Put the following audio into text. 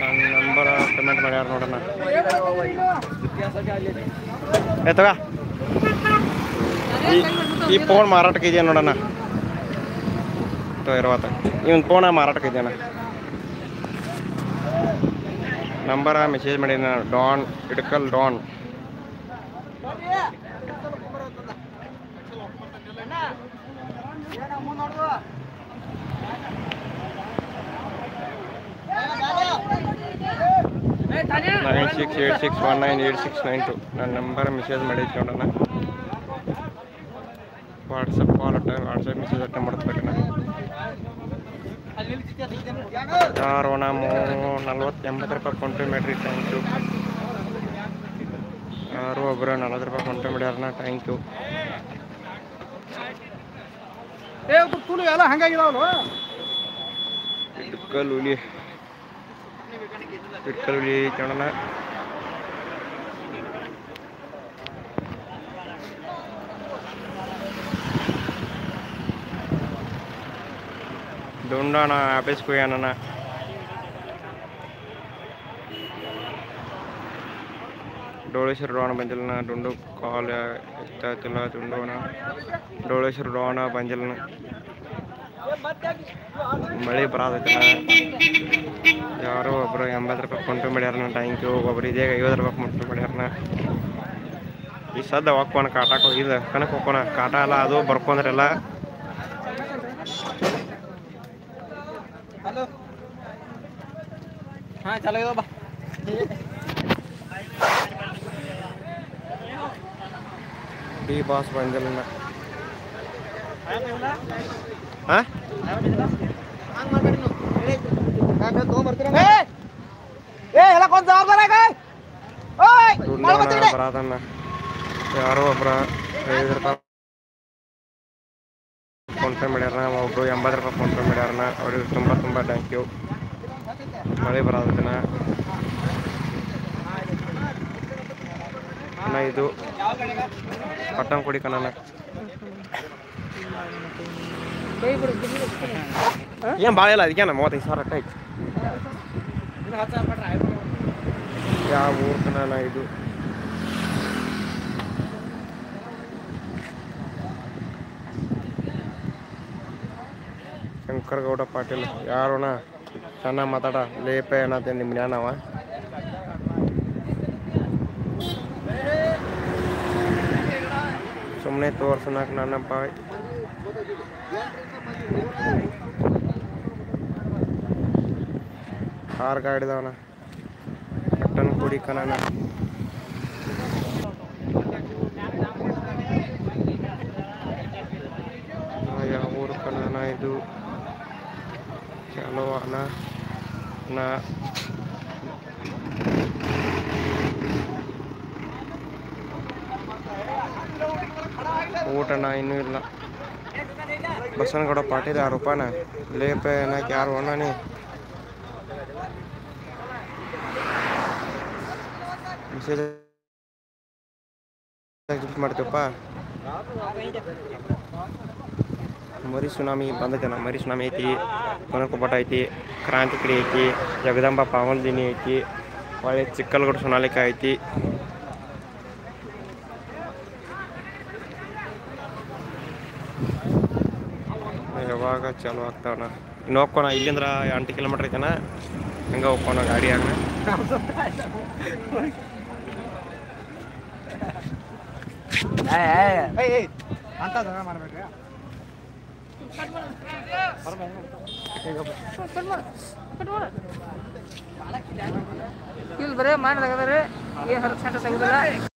ನನ್ನ number payment ಮಾಡ್ಯಾರ ನೋಡೋಣ. ಈ ಈ ಫೋನ್ ಮಾರಾಟಕ್ಕೆ ಇದೆಯಾ ನೋಡೋಣ. ಇರುವತ್ತ. ಇವನ್ ಫೋನ ಮಾರಾಟಕ್ಕೆ ಇದೆಯಣ್ಣ ನಂಬರ ಮೆಸೇಜ್ ಮಾಡಿದ ಡಾನ್ ಇಡ್ಕಲ್ Don six eight six one nine eight six nine two ನನ್ನ ನಂಬರ್ ಮೆಸೇಜ್ ಮಾಡಿ ನೋಡೋಣ. ವಾಟ್ಸಪ್ ಕಾಲ್ ಅಟ್ಟ ವಾಟ್ಸಪ್ ಮೆಸೇಜ್ ಅಟ್ಟ ನಾನು ಯಾರು ನಾವು ನಲ್ವತ್ತು ಎಂಬತ್ತು ರೂಪಾಯಿ ಕೊಂಟು ಮೇಡ್ರಿ ಥ್ಯಾಂಕ್ ಯು ಯಾರು ಒಬ್ಬರು ನಲ್ವತ್ತು ರೂಪಾಯಿ ಕೊಂಟ್ರಿ ಮಾಡ್ಯಾರನ ಥ್ಯಾಂಕ್ ಯು ಎಲ್ಲ ಹುಲಿ ఇటుకలు లేకుండా దుండానా ఆఫీస్కి డోళేశ్వర రోణ పంచలన రెండు కాలు ఎత్తాతుల డోళేశ్వర రోణ పంచలన ಮಳೆ ಬರಾದೈತಲ್ಲ ಯಾರೋ ಒಬ್ರು ಎಂಬತ್ತು ರೂಪಾಯಿ ಫೋನ್ಪೇ ಮಾಡ್ಯಾರನ ಟ್ಯಾಂಕ್ ಯು ಒಬ್ರು ಇದೇ ಐವತ್ತು ರೂಪಾಯಿ ಫೋನ್ಪೇ ಮಾಡ್ಯಾರನ ಈ ಸದ್ದ ಹೋಗ್ಕೋಣ ಕಾಟಾಕ್ ಹೋಗಿದ್ದ ಕಣಕ್ಕೆ ಹೋಗೋಣ ಕಾಟ ಅಲ್ಲ ಅದು ಬರ್ಕೊಂಡ್ರೆಲ್ಲ. ಹಾ ಚಲೋ ಬಾ. ಡಿ ಬಾಸ್ ಬಂದಿಲ್ಲ ಹಾಂ? ಬರಾದನ್ನ. ಯಾರೋ ಒಬ್ರ ಐದು ರೂಪಾಯಿ ಫೋನ್ಪೇ ಮಾಡ್ಯಾರನ ಒಬ್ರು ಎಂಬತ್ತು ರೂಪಾಯಿ ಫೋನ್ಪೇ ಮಾಡ್ಯಾರನ. ಅವ್ರಿಗೆ ತುಂಬ ತುಂಬ ಥ್ಯಾಂಕ್ ಯು ಮಳೆ ಬರಾದನ ಅಣ್ಣ ಇದು ಪಟ್ಟಣ ಕೊಡಿ ಕಣ್ಣ ಏನು ಭಾಳ ಇಲ್ಲ ಅದಕ್ಕೆ ಮೂವತ್ತೈದು ಸಾವಿರ ಟೈಪ್ ಯಾವ ಊರು ಕಣ ಇದು? ಶಂಕರಗೌಡ ಪಾಟೀಲ್ ಯಾರೋಣ ಚೆನ್ನಾಗಿ ಮಾತಾಡ ಲೇಪ ಏನತ್ತೆ ನಿಮ್ಮ ಜ್ಞಾನವ? ಸುಮ್ಮನೆ ತೋರ್ಸನಕ್ ನನ್ನಪ್ಪ ಕಾರ್ ಗಾಡಿದವನ ಪಟ್ಟನ್ ಕುಡಿ ಕನನ ಯಾವ ಊರು ಕನನ ಇದು? ಚಲೋ ಅನ ನಾ ಊಟನ ಇನ್ನೂ ಇಲ್ಲ. ಬಸವನಗೌಡ ಪಾಟೀಲ್ ಆರು ರೂಪಾಯಿನ ಲೇಪ ಏನಕ್ಕೆ ಯಾರು? ಅಣ್ಣನಿ? ಮೆಸೇಜ್ ಮಾಡ್ತೀವಪ್ಪ? ಮರಿ ಸುನಾಮಿ ಬಂದಕನ ಮರಿ ಸುನಾಮಿ ಐತಿ ಕೊನಕೊಬ್ಬಟ ಐತಿ ಕ್ರಾಂತಿ ಕಡೆ ಐತಿ ಜಗದಂಬ ಪಾವನದಿನಿ ಐತಿ ಹೊಳೆ ಚಿಕ್ಕಲ್ಗಡ, ಸುನಾಲಿಕ ಐತಿ. ಯಾವಾಗ ಚಾಲು ಆಗ್ತಾವಣ ಇನ್ನು ಹೋಗ್ಕೋಣ ಇಲ್ಲಿಂದ್ರ ಎಂಟು ಕಿಲೋಮೀಟ್ರ್ ಐತನ? ಹಂಗೆ ಹೋಗ್ಕೋಣ ಗಾಡಿಯಾಗ ಅಂತ ಮಾಡ್ಬೇಕ್ರಿ ಇಲ್ಲಿ ಬರೇ ಮಾಡಿದಾಗ ಏನು ಹತ್ತು ಸೆಂಟ ತೆಗೆದಿಲ್ಲ.